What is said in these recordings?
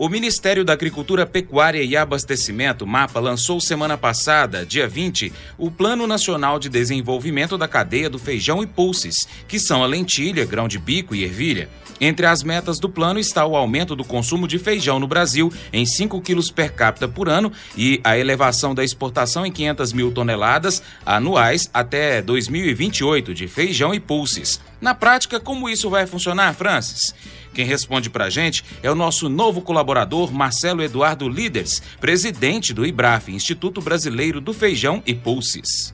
o Ministério da Agricultura, Pecuária e Abastecimento, MAPA, lançou semana passada, dia 20, o Plano Nacional de Desenvolvimento da Cadeia do Feijão e Pulses, que são a lentilha, grão de bico e ervilha. Entre as metas do plano está o aumento do consumo de feijão no Brasil em 5 quilos per capita por ano e a elevação da exportação em 500 mil toneladas anuais até 2028 de feijão e pulses. Na prática, como isso vai funcionar, Francis? Quem responde para a gente é o nosso novo colaborador Marcelo Eduardo Líderes, presidente do IBRAF, Instituto Brasileiro do Feijão e Pulses.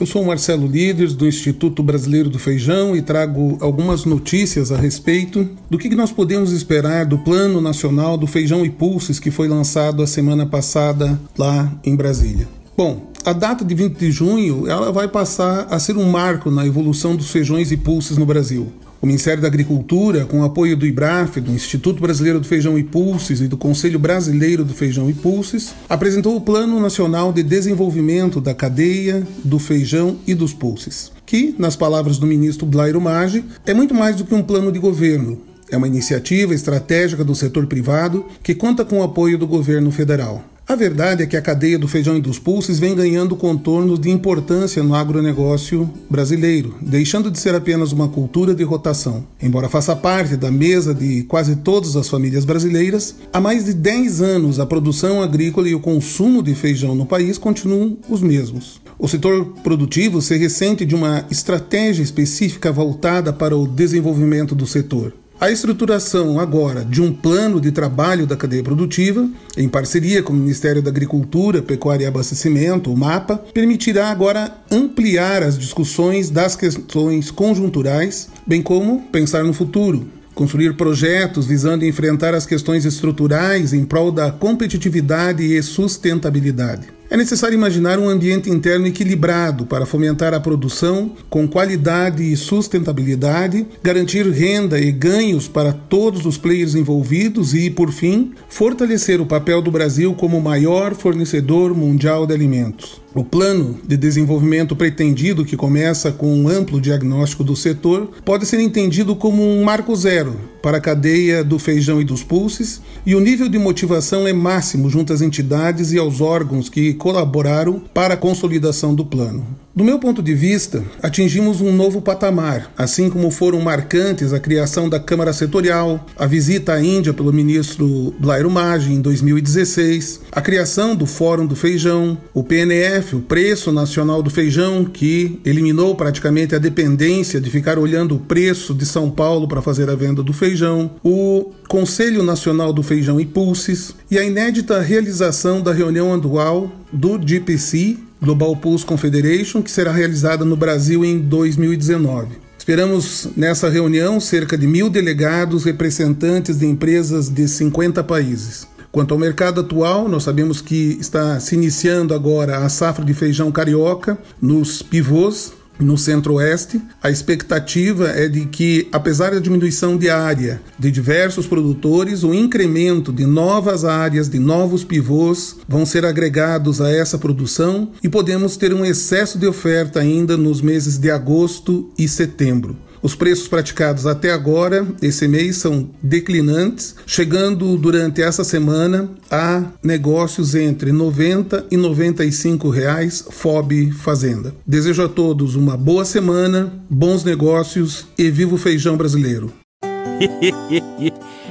Eu sou o Marcelo Líderes do Instituto Brasileiro do Feijão e trago algumas notícias a respeito do que nós podemos esperar do Plano Nacional do Feijão e Pulses que foi lançado a semana passada lá em Brasília. Bom, a data de 20 de junho ela vai passar a ser um marco na evolução dos feijões e pulses no Brasil. O Ministério da Agricultura, com o apoio do IBRAF, do Instituto Brasileiro do Feijão e Pulses e do Conselho Brasileiro do Feijão e Pulses, apresentou o Plano Nacional de Desenvolvimento da Cadeia do Feijão e dos Pulses, que, nas palavras do ministro Blairo Maggi, é muito mais do que um plano de governo. É uma iniciativa estratégica do setor privado que conta com o apoio do governo federal. A verdade é que a cadeia do feijão e dos pulses vem ganhando contornos de importância no agronegócio brasileiro, deixando de ser apenas uma cultura de rotação. Embora faça parte da mesa de quase todas as famílias brasileiras, há mais de 10 anos a produção agrícola e o consumo de feijão no país continuam os mesmos. O setor produtivo se ressente de uma estratégia específica voltada para o desenvolvimento do setor. A estruturação agora de um plano de trabalho da cadeia produtiva, em parceria com o Ministério da Agricultura, Pecuária e Abastecimento, o MAPA, permitirá agora ampliar as discussões das questões conjunturais, bem como pensar no futuro, construir projetos visando enfrentar as questões estruturais em prol da competitividade e sustentabilidade. É necessário imaginar um ambiente interno equilibrado para fomentar a produção com qualidade e sustentabilidade, garantir renda e ganhos para todos os players envolvidos e, por fim, fortalecer o papel do Brasil como maior fornecedor mundial de alimentos. O plano de desenvolvimento pretendido, que começa com um amplo diagnóstico do setor, pode ser entendido como um marco zero para a cadeia do feijão e dos pulses, e o nível de motivação é máximo junto às entidades e aos órgãos que colaboraram para a consolidação do plano. Do meu ponto de vista, atingimos um novo patamar, assim como foram marcantes a criação da Câmara Setorial, a visita à Índia pelo ministro Blairo Maggi em 2016, a criação do Fórum do Feijão, o PNF, o Preço Nacional do Feijão, que eliminou praticamente a dependência de ficar olhando o preço de São Paulo para fazer a venda do feijão, o Conselho Nacional do Feijão e Pulses e a inédita realização da reunião anual do GPC, Global Pulse Confederation, que será realizada no Brasil em 2019. Esperamos nessa reunião cerca de mil delegados representantes de empresas de 50 países. Quanto ao mercado atual, nós sabemos que está se iniciando agora a safra de feijão carioca nos pivôs, no centro-oeste. A expectativa é de que, apesar da diminuição de área de diversos produtores, o incremento de novas áreas, de novos pivôs, vão ser agregados a essa produção e podemos ter um excesso de oferta ainda nos meses de agosto e setembro. Os preços praticados até agora, esse mês, são declinantes, chegando durante essa semana a negócios entre 90 e 95 reais FOB Fazenda. Desejo a todos uma boa semana, bons negócios e viva o feijão brasileiro.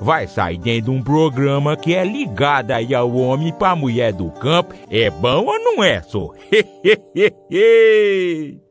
vai sair dentro de um programa que é ligado aí ao homem pra mulher do campo. É bom ou não é, só?